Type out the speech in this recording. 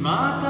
Mata